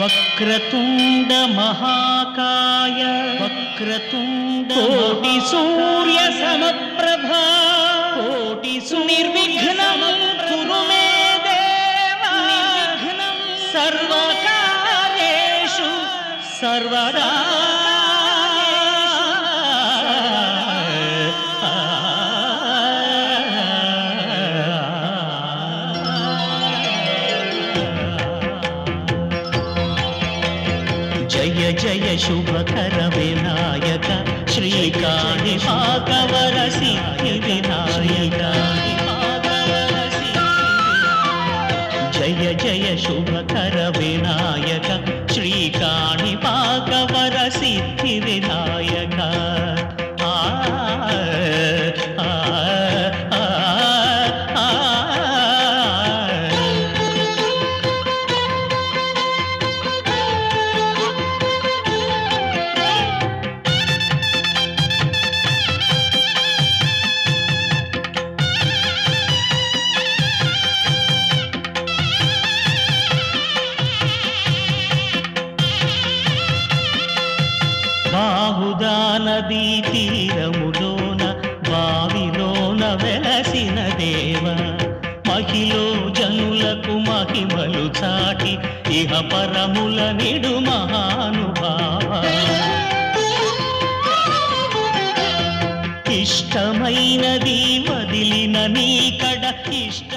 वक्रतुण्डमहाकाय वक्रतुण्डकोटिसूर्यसमप्रभा कोटिसुनिर्विघ्नं कुरु मे कुरुदेवाघ्नं सर्वकारेषु सर्वदा जय जय शुभकर विनायक। श्रीकाणि पाकवर सिद्धि विनायक। जय जय शुभकर विनायक। श्रीकाणि पाकवर सिद्धि विनायक। బాహుదా నదీ తీరములోన బావిలోన వెలసిన దేవ. మహిలో జనులకు మహిమలు చాటి ఇహ పరముల నిడు మహానుభావ. ఇష్టమైనది వదిలిన నీకడ ఇష్ట